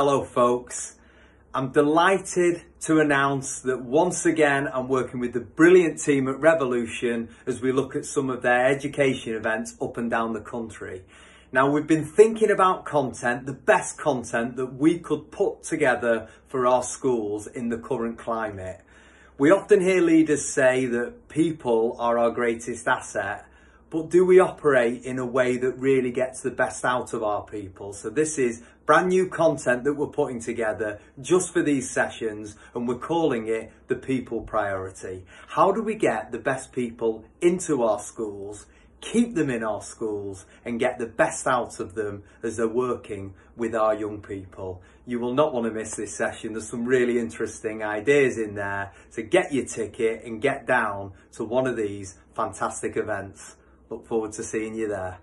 Hello, folks. I'm delighted to announce that once again I'm working with the brilliant team at Revolution as we look at some of their education events up and down the country. Now, we've been thinking about content, the best content that we could put together for our schools in the current climate. We often hear leaders say that people are our greatest asset but do we operate in a way that really gets the best out of our people? So this is brand new content that we're putting together just for these sessions and we're calling it the people priority. How do we get the best people into our schools, keep them in our schools and get the best out of them as they're working with our young people? You will not want to miss this session. There's some really interesting ideas in there. So get your ticket and get down to one of these fantastic events. Look forward to seeing you there.